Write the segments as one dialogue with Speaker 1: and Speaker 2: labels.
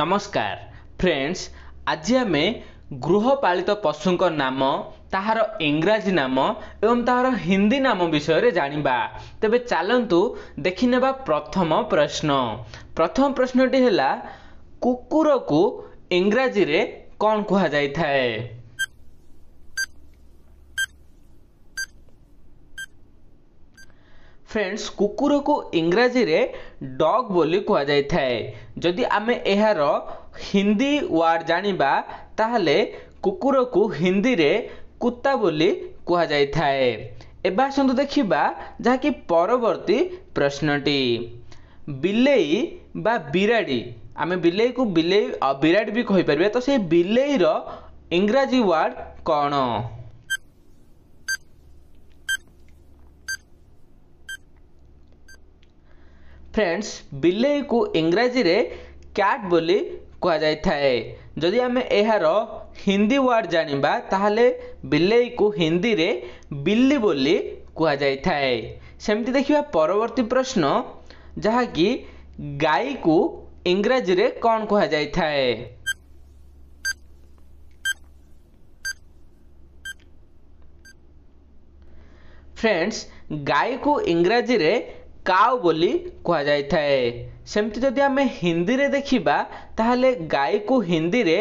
Speaker 1: ନମସ୍କାର ଫ୍ରେଣ୍ଡସ୍ ଆଜି ଆମେ ଗୃହପାଳିତ ପଶୁଙ୍କ ନାମ ତାହାର ଇଂରାଜୀ ନାମ ଏବଂ ତାହାର ହିନ୍ଦୀ ନାମ ବିଷୟରେ ଜାଣିବା ତେବେ ଚାଲନ୍ତୁ ଦେଖିନେବା ପ୍ରଥମ ପ୍ରଶ୍ନ ପ୍ରଥମ ପ୍ରଶ୍ନଟି ହେଲା କୁକୁରକୁ ଇଂରାଜୀରେ କ'ଣ କୁହାଯାଇଥାଏ ଫ୍ରେଣ୍ଡସ୍ କୁକୁରକୁ ଇଂରାଜୀରେ ଡଗ୍ ବୋଲି କୁହାଯାଇଥାଏ ଯଦି ଆମେ ଏହାର ହିନ୍ଦୀ ୱାର୍ଡ଼ ଜାଣିବା ତାହେଲେ କୁକୁରକୁ ହିନ୍ଦୀରେ କୁତ୍ତା ବୋଲି କୁହାଯାଇଥାଏ ଏବେ ଆସନ୍ତୁ ଦେଖିବା ଯାହାକି ପରବର୍ତ୍ତୀ ପ୍ରଶ୍ନଟି ବିଲେଇ ବା ବିରାଡ଼ି ଆମେ ବିଲେଇକୁ ବିଲେଇ ବିରାଡ଼ି ବି କହିପାରିବା ତ ସେଇ ବିଲେଇର ଇଂରାଜୀ ୱାର୍ଡ଼ କ'ଣ फ्रेंड्स बिले को इंग्राजी रे कैट बोली कह जदि आम यार हिंदी वार्ड जानवा ताहले बिले को हिंदी रे बिल्ली बोली कह जाए सेमती देखा परवर्ती प्रश्न जहा कि गाई को इंग्राजी रे कौन कह फ्रेंड्स गाय को इंग्राजी रे કાઉ બોલી કવાજાઈ થાય સેમતે જોદી અમે હિન્દી રે દેખી બા તાહલે ગાય કુ હિન્દી રે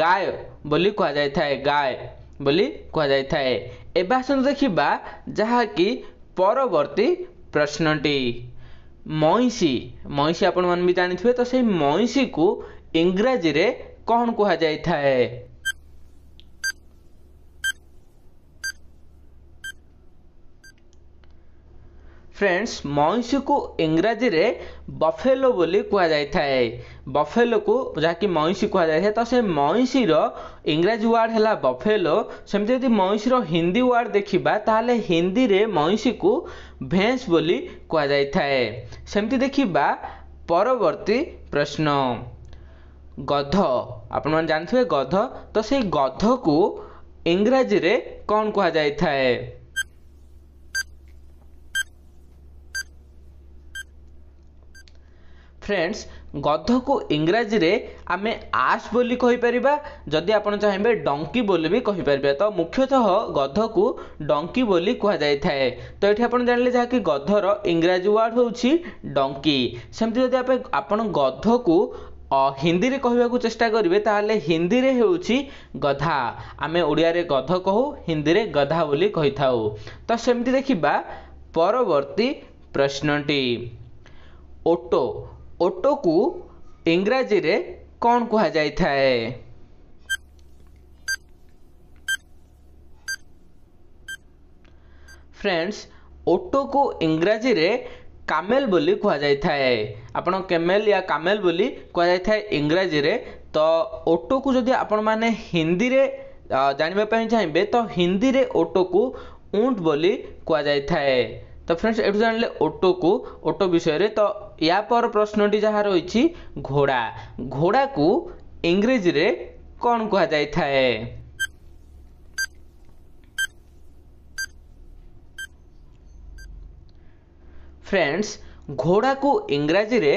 Speaker 1: ગાય બોલી કવાજાઈ થાય ગાય બોલી કવાજાઈ થાય એબાસન દેખી બા જહા કી પરવર્તી પ્રશ્નંટી મોયસી મોયસી આપણ માન બી જાણિત થે તો સેઈ મોયસી કુ ઇંગ્રેજી રે કોણ કવાજાઈ થાય ଫ୍ରେଣ୍ଡସ୍ ମଇଁଷିକୁ ଇଂରାଜୀରେ ବଫେଲୋ ବୋଲି କୁହାଯାଇଥାଏ ବଫେଲୋକୁ ଯାହାକି ମଇଁଷି କୁହାଯାଇଥାଏ ତ ସେ ମଇଁଷିର ଇଂରାଜୀ ୱାର୍ଡ଼ ହେଲା ବଫେଲୋ ସେମିତି ଯଦି ମଇଁଷିର ହିନ୍ଦୀ ୱାର୍ଡ଼ ଦେଖିବା ତାହେଲେ ହିନ୍ଦୀରେ ମଇଁଷିକୁ ଭେନ୍ସ ବୋଲି କୁହାଯାଇଥାଏ ସେମିତି ଦେଖିବା ପରବର୍ତ୍ତୀ ପ୍ରଶ୍ନ ଗଧ ଆପଣମାନେ ଜାଣିଥିବେ ଗଧ ତ ସେଇ ଗଧକୁ ଇଂରାଜୀରେ କ'ଣ କୁହାଯାଇଥାଏ ଫ୍ରେଣ୍ଡସ୍ ଗଧକୁ ଇଂରାଜୀରେ ଆମେ ଆସ୍ ବୋଲି କହିପାରିବା ଯଦି ଆପଣ ଚାହିଁବେ ଡଙ୍କି ବୋଲି ବି କହିପାରିବେ ତ ମୁଖ୍ୟତଃ ଗଧକୁ ଡଙ୍କି ବୋଲି କୁହାଯାଇଥାଏ ତ ଏଠି ଆପଣ ଜାଣିଲେ ଯାହାକି ଗଧର ଇଂରାଜୀ ୱାର୍ଡ଼ ହେଉଛି ଡଙ୍କି ସେମିତି ଯଦି ଆପେ ଆପଣ ଗଧକୁ ହିନ୍ଦୀରେ କହିବାକୁ ଚେଷ୍ଟା କରିବେ ତାହେଲେ ହିନ୍ଦୀରେ ହେଉଛି ଗଧା ଆମେ ଓଡ଼ିଆରେ ଗଧ କହୁ ହିନ୍ଦୀରେ ଗଧା ବୋଲି କହିଥାଉ ତ ସେମିତି ଦେଖିବା ପରବର୍ତ୍ତୀ ପ୍ରଶ୍ନଟି ଓଟୋ ଓଟକୁ ଇଂରାଜୀରେ କ'ଣ କୁହାଯାଇଥାଏ ଫ୍ରେଣ୍ଡସ୍ ଓଟକୁ ଇଂରାଜୀରେ କାମେଲ ବୋଲି କୁହାଯାଇଥାଏ ଆପଣ କେମେଲ ୟା କାମେଲ ବୋଲି କୁହାଯାଇଥାଏ ଇଂରାଜୀରେ ତ ଓଟକୁ ଯଦି ଆପଣମାନେ ହିନ୍ଦୀରେ ଜାଣିବା ପାଇଁ ଚାହିଁବେ ତ ହିନ୍ଦୀରେ ଓଟକୁ ଉଣ୍ଟ ବୋଲି କୁହାଯାଇଥାଏ ତ ଫ୍ରେଣ୍ଡସ୍ ଏଠୁ ଜାଣିଲେ ଓଟୋକୁ ଓଟୋ ବିଷୟରେ ତ ୟା ପର ପ୍ରଶ୍ନଟି ଯାହା ରହିଛି ଘୋଡ଼ା ଘୋଡ଼ାକୁ ଇଂରେଜୀରେ କ'ଣ କୁହାଯାଇଥାଏ ଫ୍ରେଣ୍ଡସ୍ ଘୋଡ଼ାକୁ ଇଂରାଜୀରେ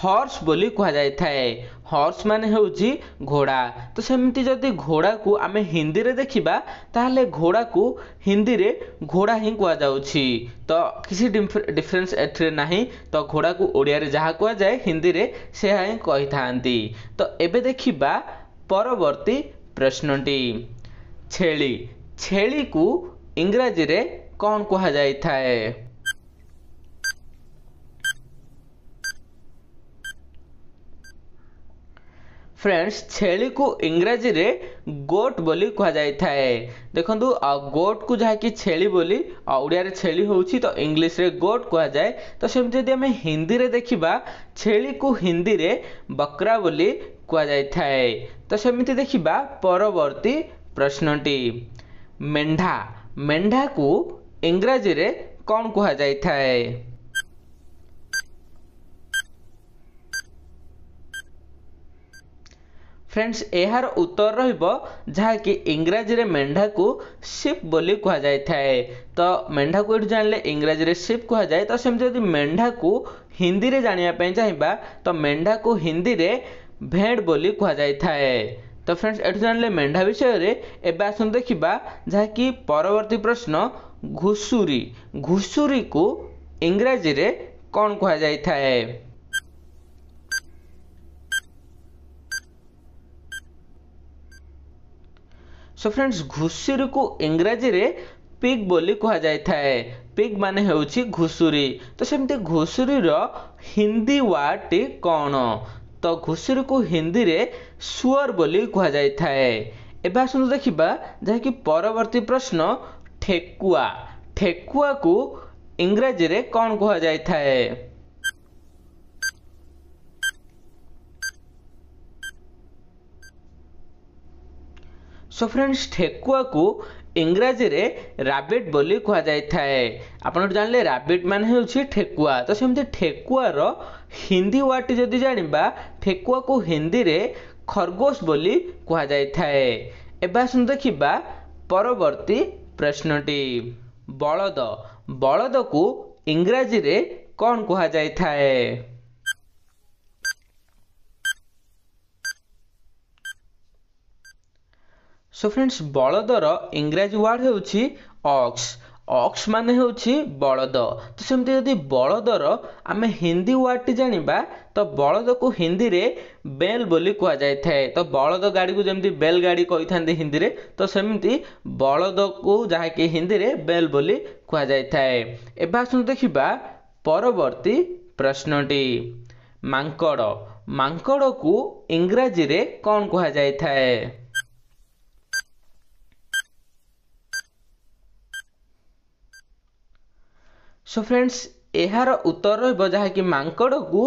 Speaker 1: হর্স ବୋଲି କୁହାଯାଇଥାଏ ହର୍ସ ମାନେ ହେଉଛି ଘୋଡ଼ା ତ ସେମିତି ଯଦି ଘୋଡ଼ାକୁ ଆମେ ହିନ୍ଦୀରେ ଦେଖିବା ତାହେଲେ ଘୋଡ଼ାକୁ ହିନ୍ଦୀରେ ଘୋଡ଼ା ହିଁ କୁହାଯାଉଛି ତ କିଛି ଡିଫରେନ୍ସ ଏଥିରେ ନାହିଁ ତ ଘୋଡ଼ାକୁ ଓଡ଼ିଆରେ ଯାହା କୁହାଯାଏ ହିନ୍ଦୀରେ ସେହା ହିଁ କହିଥାନ୍ତି ତ ଏବେ ଦେଖିବା ପରବର୍ତ୍ତୀ ପ୍ରଶ୍ନଟି ଛେଳି ଛେଳିକୁ ଇଂରାଜୀରେ କ'ଣ କୁହାଯାଇଥାଏ ଫ୍ରେଣ୍ଡସ୍ ଛେଳିକୁ ଇଂରାଜୀରେ ଗୋଟ୍ ବୋଲି କୁହାଯାଇଥାଏ ଦେଖନ୍ତୁ ଆଉ ଗୋଟ୍କୁ ଯାହାକି ଛେଳି ବୋଲି ଆଉ ଓଡ଼ିଆରେ ଛେଳି ହେଉଛି ତ ଇଂଲିଶରେ ଗୋଟ୍ କୁହାଯାଏ ତ ସେମିତି ଯଦି ଆମେ ହିନ୍ଦୀରେ ଦେଖିବା ଛେଳିକୁ ହିନ୍ଦୀରେ ବକ୍ରା ବୋଲି କୁହାଯାଇଥାଏ ତ ସେମିତି ଦେଖିବା ପରବର୍ତ୍ତୀ ପ୍ରଶ୍ନଟି ମେଣ୍ଢା ମେଣ୍ଢାକୁ ଇଂରାଜୀରେ କ'ଣ କୁହାଯାଇଥାଏ फ्रेंड्स यार उत्तर रहा कि इंग्राजी में मेढ़ा को सीप बोली कहुए तो मेढ़ा को ये जान जानले इंग्राजी में सीप कह तो सेम जब मेढ़ा को हिंदी में जानापी चाहिए तो मेढ़ा को हिंदी में भेड बोली कहुए तो फ्रेंड्स एट जानले मेढ़ा विषय एवं आस देखा जहाँकि परवर्ती प्रश्न घुषुरी घुषुरी को इंग्राजी में कौन कह सो फ्रेंड्स घुषुरी को इंग्रजी रे पिग बोली कहा जाए थाए पिग माने हेउची घुषुरी तो सेमते घुषुरी रो हिंदी वर्ड टी कोनो तो घुषुरी को हिंदी रे सुअर बोली कहा जाए थाए एबे आसु देखिबा जाय कि परवर्ती प्रश्न ठेकुआ ठेकुआ को इंग्राजी रे कोन कह जाए थाए ସୋ ଫ୍ରେଣ୍ଡସ୍ ଠେକୁଆକୁ ଇଂରାଜୀରେ ରାବିଡ଼ ବୋଲି କୁହାଯାଇଥାଏ ଆପଣ ଜାଣିଲେ ରାବିଡ଼ ମାନେ ହେଉଛି ଠେକୁଆ ତ ସେମିତି ଠେକୁଆର ହିନ୍ଦୀ ୱାର୍ଡ଼ଟି ଯଦି ଜାଣିବା ଠେକୁଆକୁ ହିନ୍ଦୀରେ ଖରଗୋଶ ବୋଲି କୁହାଯାଇଥାଏ ଏବେ ଆସନ୍ତୁ ଦେଖିବା ପରବର୍ତ୍ତୀ ପ୍ରଶ୍ନଟି ବଳଦ ବଳଦକୁ ଇଂରାଜୀରେ କ'ଣ କୁହାଯାଇଥାଏ সো ফ্রেন্ডস বলদর ইংরাজী ওয়ার্ড ହେଉଛି অক্স অক্স ମାନେ ହେଉଛି ବଳଦ ତ ସେମିତି ଯଦି ବଳଦର ଆମେ ହିନ୍ଦୀ ୱାର୍ଡ଼ଟି ଜାଣିବା ତ ବଳଦକୁ ହିନ୍ଦୀରେ ବେଲ୍ ବୋଲି କୁହାଯାଇଥାଏ ତ ବଳଦ ଗାଡ଼ିକୁ ଯେମିତି ବେଲ୍ ଗାଡ଼ି କହିଥାନ୍ତି ହିନ୍ଦୀରେ ତ ସେମିତି ବଳଦକୁ ଯାହାକି ହିନ୍ଦୀରେ ବେଲ୍ ବୋଲି କୁହାଯାଇଥାଏ ଏବେ ଆସନ୍ତୁ ଦେଖିବା ପରବର୍ତ୍ତୀ ପ୍ରଶ୍ନଟି ମାଙ୍କଡ଼ ମାଙ୍କଡ଼କୁ ଇଂରାଜୀରେ କ'ଣ କୁହାଯାଇଥାଏ ସୋ ଫ୍ରେଣ୍ଡସ୍ ଏହାର ଉତ୍ତର ରହିବ ଯାହାକି ମାଙ୍କଡ଼କୁ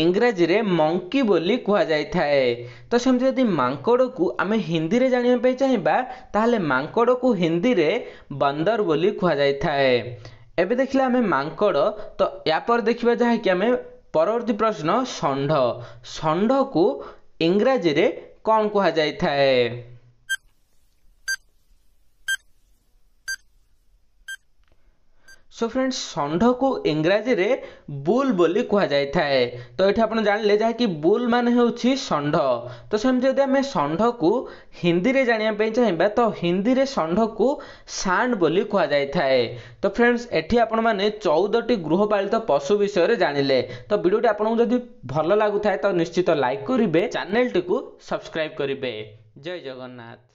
Speaker 1: ଇଂରାଜୀରେ ମଙ୍କି ବୋଲି କୁହାଯାଇଥାଏ ତ ସେମିତି ଯଦି ମାଙ୍କଡ଼କୁ ଆମେ ହିନ୍ଦୀରେ ଜାଣିବା ପାଇଁ ଚାହିଁବା ତାହେଲେ ମାଙ୍କଡ଼କୁ ହିନ୍ଦୀରେ ବନ୍ଦର ବୋଲି କୁହାଯାଇଥାଏ ଏବେ ଦେଖିଲେ ଆମେ ମାଙ୍କଡ଼ ତ ୟା ପରେ ଦେଖିବା ଯାହାକି ଆମେ ପରବର୍ତ୍ତୀ ପ୍ରଶ୍ନ ଷଣ୍ଢ ଷଣ୍ଢକୁ ଇଂରାଜୀରେ କ'ଣ କୁହାଯାଇଥାଏ সো ফ্রেন্ডস ষণ্ঢকু ইংরাজীরে বুল ବୋଲି କୁହାଯାଇଥାଏ ତ ଏଠି ଆପଣ ଜାଣିଲେ ଯାହାକି ବୁଲ୍ ମାନେ ହେଉଛି ଷଣ୍ଢ ତ ସେମିତି ଯଦି ଆମେ ଷଣ୍ଢକୁ ହିନ୍ଦୀରେ ଜାଣିବା ପାଇଁ ଚାହିଁବା ତ ହିନ୍ଦୀରେ ଷଣ୍ଢକୁ ଷାଣ୍ଢ ବୋଲି କୁହାଯାଇଥାଏ ତ ଫ୍ରେଣ୍ଡସ୍ ଏଠି ଆପଣମାନେ ଚଉଦଟି ଗୃହପାଳିତ ପଶୁ ବିଷୟରେ ଜାଣିଲେ ତ ଭିଡ଼ିଓଟି ଆପଣଙ୍କୁ ଯଦି ଭଲ ଲାଗୁଥାଏ ତ ନିଶ୍ଚିତ ଲାଇକ୍ କରିବେ ଚ୍ୟାନେଲଟିକୁ ସବସ୍କ୍ରାଇବ୍ କରିବେ ଜୟ ଜଗନ୍ନାଥ